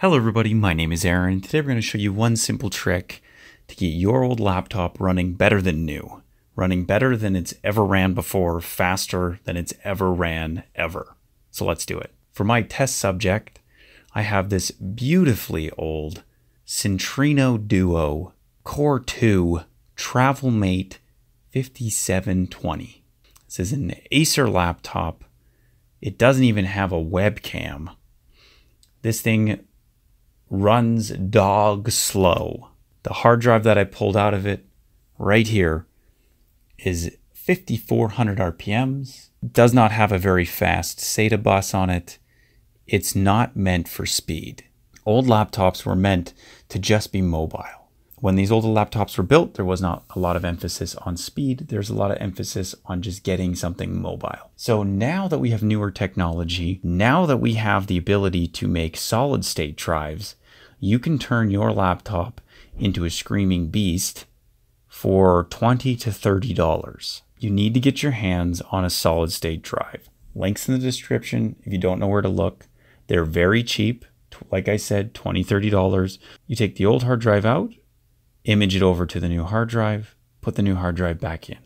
Hello everybody, my name is Aaron. Today we're going to show you one simple trick to get your old laptop running better than new. Running better than it's ever ran before, faster than it's ever ran ever. So let's do it. For my test subject, I have this beautifully old Centrino Duo Core 2 TravelMate 5720. This is an Acer laptop. It doesn't even have a webcam. This thing runs dog slow. The hard drive that I pulled out of it right here is 5400 RPMs. Does not have a very fast SATA bus on it. It's not meant for speed. Old laptops were meant to just be mobile. When these older laptops were built, there was not a lot of emphasis on speed. There's a lot of emphasis on just getting something mobile. So now that we have newer technology, now that we have the ability to make solid state drives, you can turn your laptop into a screaming beast for 20 to 30 dollars. You need to get your hands on a solid state drive. Links in the description if you don't know where to look. They're very cheap. Like I said, 20 30 dollars. You take the old hard drive out, image it over to the new hard drive, put the new hard drive back in.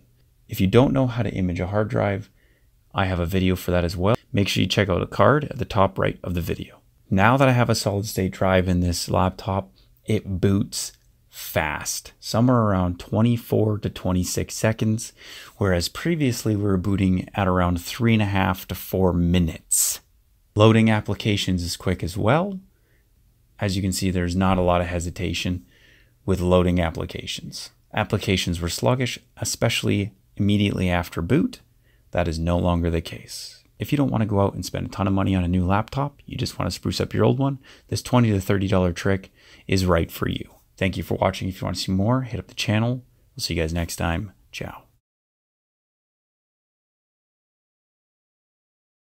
If you don't know how to image a hard drive, I have a video for that as well. Make sure you check out a card at the top right of the video. Now that I have a solid state drive in this laptop, it boots fast, somewhere around 24 to 26 seconds, whereas previously we were booting at around three and a half to four minutes. Loading applications is quick as well. As you can see, there's not a lot of hesitation with loading applications. Applications were sluggish, especially immediately after boot. That is no longer the case. If you don't want to go out and spend a ton of money on a new laptop, you just want to spruce up your old one, this 20 to $30 trick is right for you. Thank you for watching. If you want to see more, hit up the channel. We'll see you guys next time. Ciao.